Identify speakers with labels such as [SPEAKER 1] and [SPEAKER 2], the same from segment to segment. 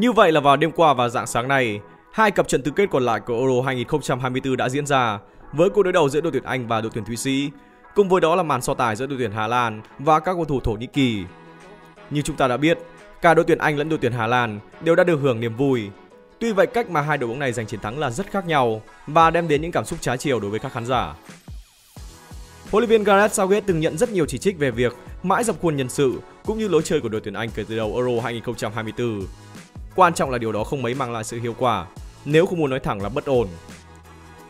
[SPEAKER 1] Như vậy là vào đêm qua và dạng sáng nay, hai cặp trận tứ kết còn lại của Euro 2024 đã diễn ra với cuộc đối đầu giữa đội tuyển Anh và đội tuyển Thụy Sĩ. Cùng với đó là màn so tài giữa đội tuyển Hà Lan và các cầu thủ Thổ Nhĩ Kỳ. Như chúng ta đã biết, cả đội tuyển Anh lẫn đội tuyển Hà Lan đều đã được hưởng niềm vui. Tuy vậy cách mà hai đội bóng này giành chiến thắng là rất khác nhau và đem đến những cảm xúc trái chiều đối với các khán giả. Huấn luyện viên Gareth Southgate từng nhận rất nhiều chỉ trích về việc mãi dập khuôn nhân sự cũng như lối chơi của đội tuyển Anh kể từ đầu Euro 2024. Quan trọng là điều đó không mấy mang lại sự hiệu quả, nếu không muốn nói thẳng là bất ổn.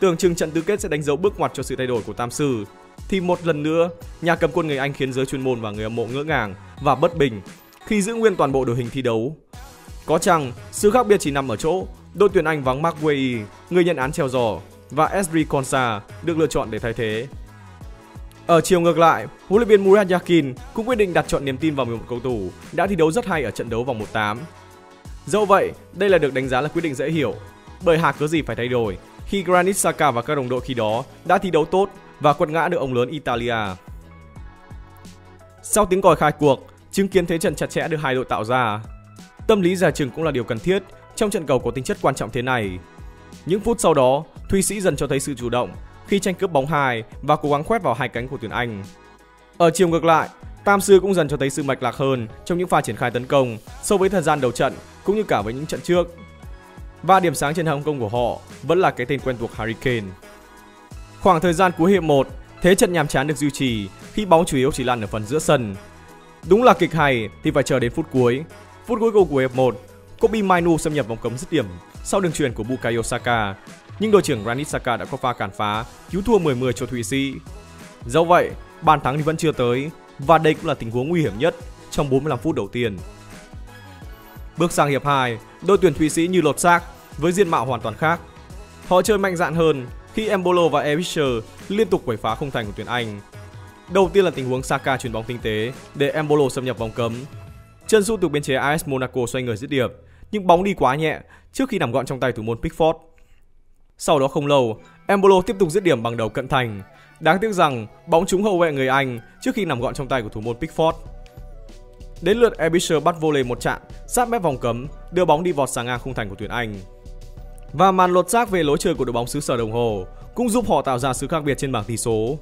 [SPEAKER 1] Tưởng chừng trận tứ kết sẽ đánh dấu bước ngoặt cho sự thay đổi của Tam Sư, thì một lần nữa, nhà cầm quân người Anh khiến giới chuyên môn và người hâm mộ ngỡ ngàng và bất bình khi giữ nguyên toàn bộ đội hình thi đấu. Có chăng, sự khác biệt chỉ nằm ở chỗ đội tuyển Anh vắng Mark Way, người nhận án treo giò, và Esri Konsa được lựa chọn để thay thế. Ở chiều ngược lại, huấn luyện viên Murat Yakin cũng quyết định đặt chọn niềm tin vào 11 cầu thủ đã thi đấu rất hay ở trận đấu vòng 1/8. Dẫu vậy, đây là được đánh giá là quyết định dễ hiểu, bởi hạc có gì phải thay đổi khi Granit Xhaka và các đồng đội khi đó đã thi đấu tốt và quật ngã được ông lớn Italia. Sau tiếng còi khai cuộc, chứng kiến thế trận chặt chẽ được hai đội tạo ra, tâm lý giả chừng cũng là điều cần thiết trong trận cầu có tính chất quan trọng thế này. Những phút sau đó, Thụy Sĩ dần cho thấy sự chủ động khi tranh cướp bóng hai và cố gắng khoét vào hai cánh của tuyển Anh. Ở chiều ngược lại, Tam Sư cũng dần cho thấy sự mạch lạc hơn trong những pha triển khai tấn công so với thời gian đầu trận cũng như cả với những trận trước. Và điểm sáng trên hàng công của họ vẫn là cái tên quen thuộc Harry Kane. Khoảng thời gian cuối hiệp 1, thế trận nhàm chán được duy trì khi bóng chủ yếu chỉ lăn ở phần giữa sân. Đúng là kịch hay thì phải chờ đến phút cuối. Phút cuối cùng của hiệp 1, Kobe Mainu xâm nhập vòng cấm dứt điểm sau đường truyền của Bukayo Saka nhưng đội trưởng Granit Saka đã có pha cản phá, cứu thua 10-10 cho Thụy Sĩ. Dẫu vậy, bàn thắng thì vẫn chưa tới và đây cũng là tình huống nguy hiểm nhất trong 45 phút đầu tiên. Bước sang hiệp 2, đội tuyển Thụy Sĩ như lột xác với diện mạo hoàn toàn khác. Họ chơi mạnh dạn hơn khi Embolo và Erischer liên tục quẩy phá không thành của tuyển Anh. Đầu tiên là tình huống Saka chuyển bóng tinh tế để Embolo xâm nhập vòng cấm. Chân sút từ biên chế AS Monaco xoay người dứt điểm, nhưng bóng đi quá nhẹ trước khi nằm gọn trong tay thủ môn Pickford. Sau đó không lâu, Embolo tiếp tục dứt điểm bằng đầu cận thành. Đáng tiếc rằng bóng trúng hậu vệ người Anh trước khi nằm gọn trong tay của thủ môn Pickford. Đến lượt Ebisher bắt vô lề một chạm sát mép vòng cấm, đưa bóng đi vọt sang ngang khung thành của tuyển Anh. Và màn lột xác về lối chơi của đội bóng xứ sở đồng hồ cũng giúp họ tạo ra sự khác biệt trên bảng tỷ số.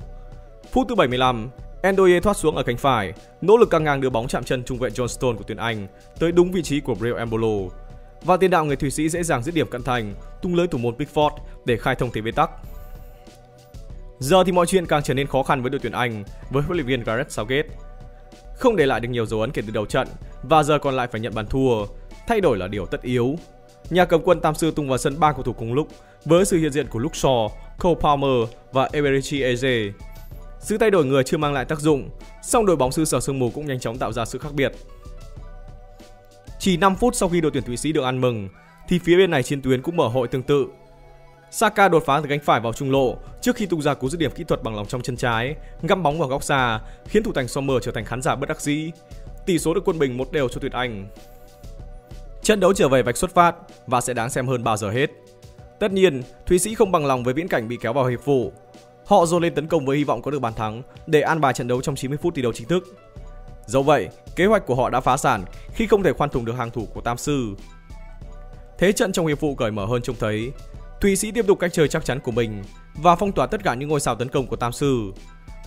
[SPEAKER 1] Phút thứ 75, Endoye thoát xuống ở cánh phải, nỗ lực căng ngang đưa bóng chạm chân trung vệ John Stone của tuyển Anh tới đúng vị trí của Breel Embolo và tiền đạo người Thụy Sĩ dễ dàng dứt điểm cận thành, tung lưới thủ môn Pickford để khai thông thế bế tắc. Giờ thì mọi chuyện càng trở nên khó khăn với đội tuyển Anh với huấn luyện viên Gareth Southgate. Không để lại được nhiều dấu ấn kể từ đầu trận và giờ còn lại phải nhận bàn thua, thay đổi là điều tất yếu. Nhà cầm quân Tam Sư tung vào sân ba cầu thủ cùng lúc với sự hiện diện của Luke Shaw, Cole Palmer và Eberichi Eze. Sự thay đổi người chưa mang lại tác dụng, song đội bóng sư sở sương mù cũng nhanh chóng tạo ra sự khác biệt. Chỉ 5 phút sau khi đội tuyển Thụy Sĩ được ăn mừng, thì phía bên này chiến tuyến cũng mở hội tương tự. Saka đột phá từ cánh phải vào trung lộ trước khi tung ra cú dứt điểm kỹ thuật bằng lòng trong chân trái, găm bóng vào góc xa, khiến thủ thành Sommer trở thành khán giả bất đắc dĩ. Tỷ số được quân bình một đều cho tuyển Anh. Trận đấu trở về vạch xuất phát và sẽ đáng xem hơn bao giờ hết. Tất nhiên, Thụy Sĩ không bằng lòng với viễn cảnh bị kéo vào hiệp phụ. Họ dồn lên tấn công với hy vọng có được bàn thắng để an bài trận đấu trong 90 phút thi đấu chính thức. Dẫu vậy, kế hoạch của họ đã phá sản khi không thể khoan thủng được hàng thủ của Tam Sư. Thế trận trong hiệp phụ cởi mở hơn trông thấy, Thụy Sĩ tiếp tục cách chơi chắc chắn của mình và phong tỏa tất cả những ngôi sao tấn công của Tam Sư.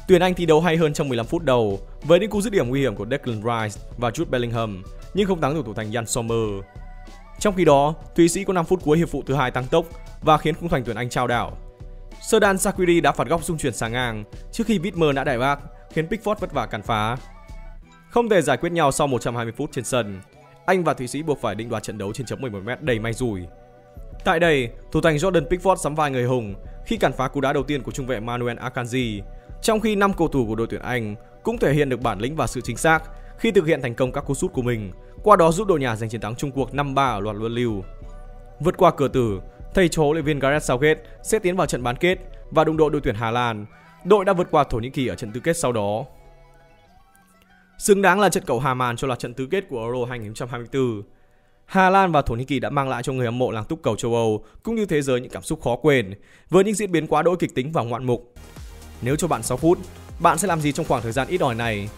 [SPEAKER 1] Tuyển Anh thi đấu hay hơn trong 15 phút đầu với những cú dứt điểm nguy hiểm của Declan Rice và Jude Bellingham, nhưng không thắng được thủ thành Jan Sommer. Trong khi đó, Thụy Sĩ có 5 phút cuối hiệp phụ thứ hai tăng tốc và khiến khung thành tuyển Anh trao đảo. Serdan Sakiri đã phạt góc dung chuyển sang ngang trước khi Whitmer đã đại bác, khiến Pickford vất vả cản phá. Không thể giải quyết nhau sau 120 phút trên sân, Anh và Thụy Sĩ buộc phải định đoạt trận đấu trên chấm 11m đầy may rủi. Tại đây, thủ thành Jordan Pickford sắm vai người hùng khi cản phá cú đá đầu tiên của trung vệ Manuel Akanji, trong khi năm cầu thủ của đội tuyển Anh cũng thể hiện được bản lĩnh và sự chính xác khi thực hiện thành công các cú sút của mình, qua đó giúp đội nhà giành chiến thắng chung cuộc 5-3 ở loạt luân lưu. Vượt qua cửa tử, thầy trò huấn luyện viên Gareth Southgate sẽ tiến vào trận bán kết và đụng độ đội tuyển Hà Lan. Đội đã vượt qua Thổ Nhĩ Kỳ ở trận tứ kết sau đó. Xứng đáng là trận cầu Hà Màn cho loạt trận tứ kết của Euro 2024. Hà Lan và Thổ Nhĩ Kỳ đã mang lại cho người hâm mộ làng túc cầu châu Âu cũng như thế giới những cảm xúc khó quên với những diễn biến quá đỗi kịch tính và ngoạn mục. Nếu cho bạn 6 phút, bạn sẽ làm gì trong khoảng thời gian ít ỏi này?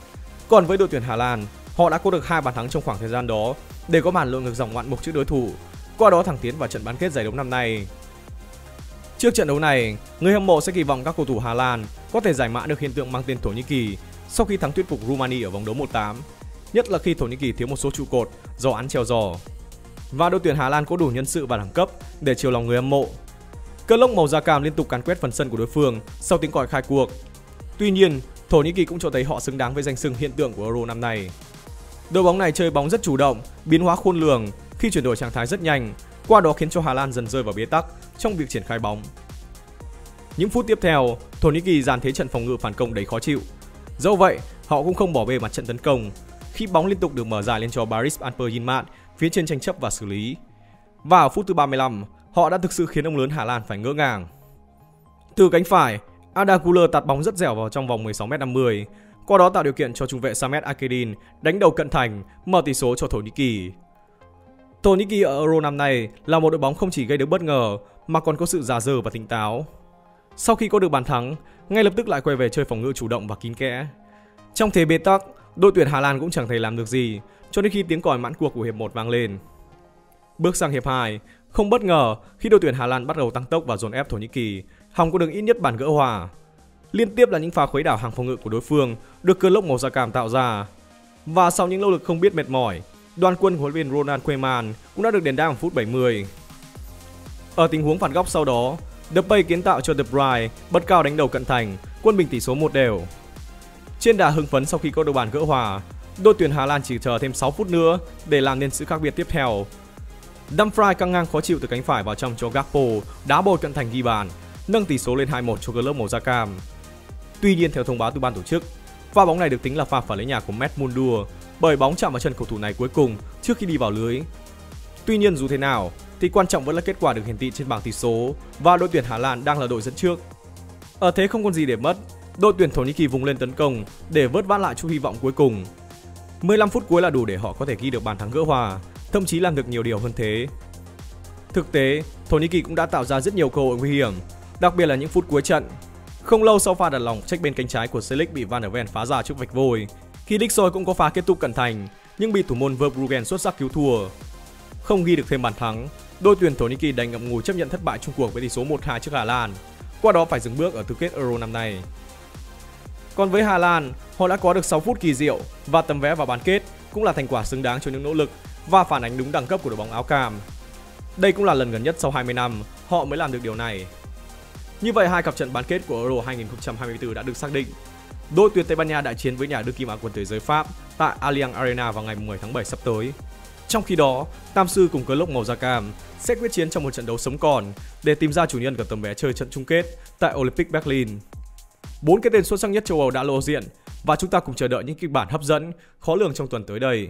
[SPEAKER 1] Còn với đội tuyển Hà Lan, họ đã có được hai bàn thắng trong khoảng thời gian đó để có màn lội ngược dòng ngoạn mục trước đối thủ, qua đó thẳng tiến vào trận bán kết giải đấu năm nay. Trước trận đấu này, người hâm mộ sẽ kỳ vọng các cầu thủ Hà Lan có thể giải mã được hiện tượng mang tên Thổ Nhĩ Kỳ sau khi thắng thuyết phục Rumani ở vòng đấu 1/8, nhất là khi Thổ Nhĩ Kỳ thiếu một số trụ cột do án treo giò. Và đội tuyển Hà Lan có đủ nhân sự và đẳng cấp để chiều lòng người hâm mộ. Cơn lốc màu da cam liên tục càn quét phần sân của đối phương sau tiếng còi khai cuộc. Tuy nhiên, Thổ Nhĩ Kỳ cũng cho thấy họ xứng đáng với danh xưng hiện tượng của Euro năm nay. Đội bóng này chơi bóng rất chủ động, biến hóa khôn lường khi chuyển đổi trạng thái rất nhanh, qua đó khiến cho Hà Lan dần rơi vào bế tắc trong việc triển khai bóng. Những phút tiếp theo, Thổ Nhĩ Kỳ dàn thế trận phòng ngự phản công đầy khó chịu. Dẫu vậy, họ cũng không bỏ bê mặt trận tấn công khi bóng liên tục được mở dài lên cho Baris Alper Yilmaz phía trên tranh chấp và xử lý. Và ở phút thứ 35, họ đã thực sự khiến ông lớn Hà Lan phải ngỡ ngàng. Từ cánh phải, Ada Guler tạt bóng rất dẻo vào trong vòng 16m50, qua đó tạo điều kiện cho trung vệ Samet Akedin đánh đầu cận thành, mở tỷ số cho Thổ Nhĩ Kỳ. Thổ Nhĩ Kỳ ở Euro năm nay là một đội bóng không chỉ gây được bất ngờ mà còn có sự già dờ và tỉnh táo. Sau khi có được bàn thắng, ngay lập tức lại quay về chơi phòng ngự chủ động và kín kẽ. Trong thế bế tắc, đội tuyển Hà Lan cũng chẳng thể làm được gì cho đến khi tiếng còi mãn cuộc của hiệp 1 vang lên. Bước sang hiệp 2, không bất ngờ khi đội tuyển Hà Lan bắt đầu tăng tốc và dồn ép Thổ Nhĩ Kỳ, hòng có được ít nhất bàn gỡ hòa. Liên tiếp là những pha khuấy đảo hàng phòng ngự của đối phương được cơn lốc màu da cam tạo ra. Và sau những nỗ lực không biết mệt mỏi, đoàn quân của huấn luyện Ronald Koeman cũng đã được đền đáp ở phút 70. Ở tình huống phản góc sau đó, Depay kiến tạo cho De Bruyne bật cao đánh đầu cận thành, quân bình tỷ số một đều. Trên đà hưng phấn sau khi có được bàn gỡ hòa, đội tuyển Hà Lan chỉ chờ thêm 6 phút nữa để làm nên sự khác biệt tiếp theo. Dumfries căng ngang khó chịu từ cánh phải vào trong cho Gakpo đá bồi cận thành ghi bàn, nâng tỷ số lên 2-1 cho club màu da cam. Tuy nhiên theo thông báo từ ban tổ chức, pha bóng này được tính là pha phản lấy nhà của Matt Mundur bởi bóng chạm vào chân cầu thủ này cuối cùng trước khi đi vào lưới. Tuy nhiên dù thế nào thì quan trọng vẫn là kết quả được hiển thị trên bảng tỷ số và đội tuyển Hà Lan đang là đội dẫn trước. Ở thế không còn gì để mất, đội tuyển Thổ Nhĩ Kỳ vùng lên tấn công để vớt vát lại chút hy vọng cuối cùng. 15 phút cuối là đủ để họ có thể ghi được bàn thắng gỡ hòa, thậm chí làm được nhiều điều hơn thế. Thực tế, Thổ Nhĩ Kỳ cũng đã tạo ra rất nhiều cơ hội nguy hiểm, đặc biệt là những phút cuối trận. Không lâu sau pha đặt lòng trách bên cánh trái của Selic bị Van der Ven phá ra trước vạch vôi, khi Dixoy cũng có pha kết thúc cẩn thành, nhưng bị thủ môn Verbruggen xuất sắc cứu thua. Không ghi được thêm bàn thắng, đội tuyển Thổ Nhĩ Kỳ đành ngậm ngùi chấp nhận thất bại chung cuộc với tỷ số 1-2 trước Hà Lan, qua đó phải dừng bước ở tứ kết Euro năm nay. Còn với Hà Lan, họ đã có được 6 phút kỳ diệu và tấm vé vào bán kết cũng là thành quả xứng đáng cho những nỗ lực và phản ánh đúng đẳng cấp của đội bóng áo cam. Đây cũng là lần gần nhất sau 20 năm họ mới làm được điều này. Như vậy hai cặp trận bán kết của Euro 2024 đã được xác định. Đội tuyển Tây Ban Nha đại chiến với nhà đương kim á quân thế giới Pháp tại Allianz Arena vào ngày 10 tháng 7 sắp tới. Trong khi đó, Tam Sư cùng cờ lốc màu da cam sẽ quyết chiến trong một trận đấu sống còn để tìm ra chủ nhân của tấm vé chơi trận chung kết tại Olympic Berlin. Bốn cái tên xuất sắc nhất châu Âu đã lộ diện và chúng ta cùng chờ đợi những kịch bản hấp dẫn, khó lường trong tuần tới đây.